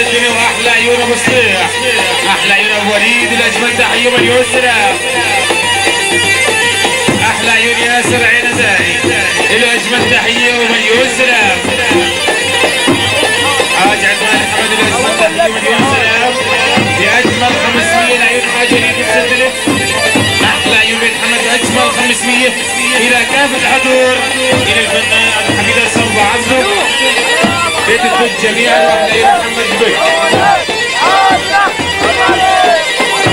الدنيا وأحلى عيون ابو صبيح أحلى عيون ابو وليد الأجمل تحيه من يسرى أحلى عيون ياسر عين زاي الأجمل تحيه ومن يسرى حاج عثمان احمد الأجمل تحيه من يسرى باجمل 500 عيون حاج يريد السجن. أحلى عيون بيت حمد أجمل 500 إلى كافة الحضور إلى الفنان حميد الحميد الصوب عبده. بيت الدود جميعا وإحنا إيه محمد بيت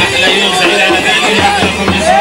أحلى يوم سعيد على أحلى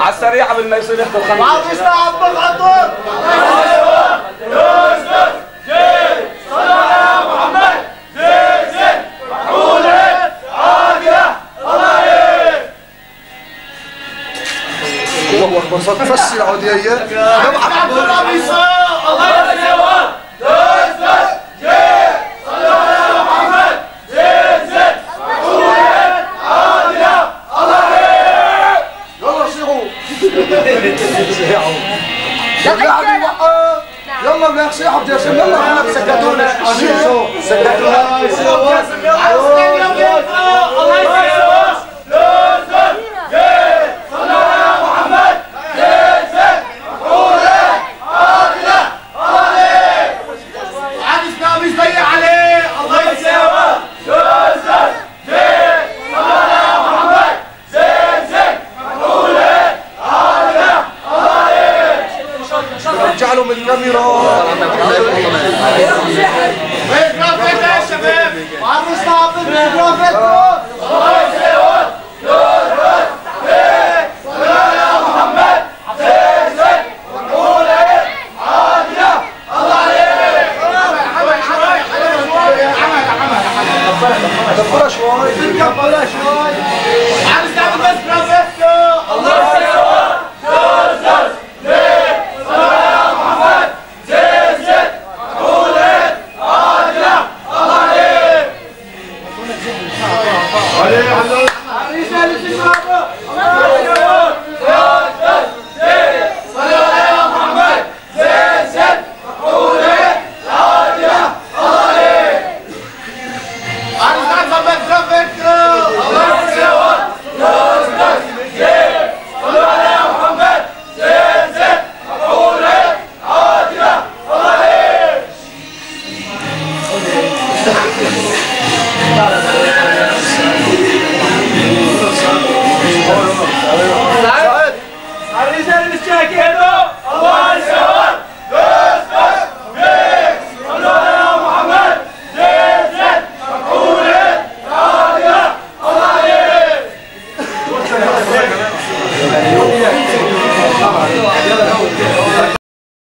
على السريع قبل ما يصير ياخذ الخميس وصلت فسي العودية يلا صيغوا يلا عبي وقف يلا بلاك صيحوا بدي اسم يلا هناك سكتونا سكتونا